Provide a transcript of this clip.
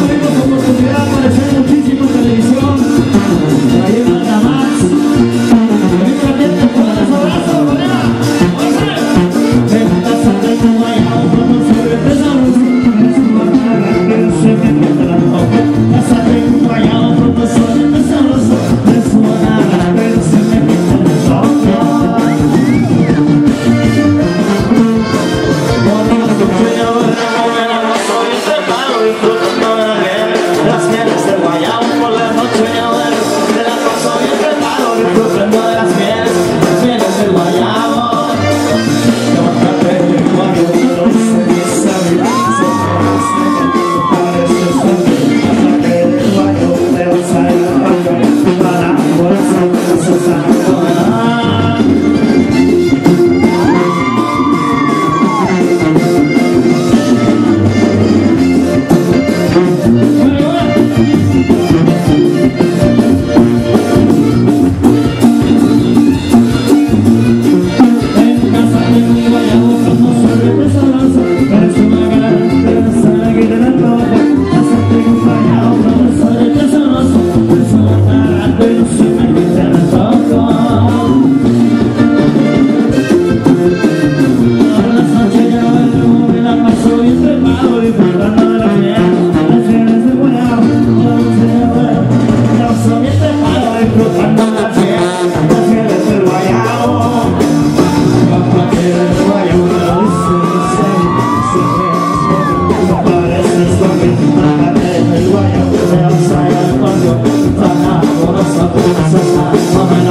아 woman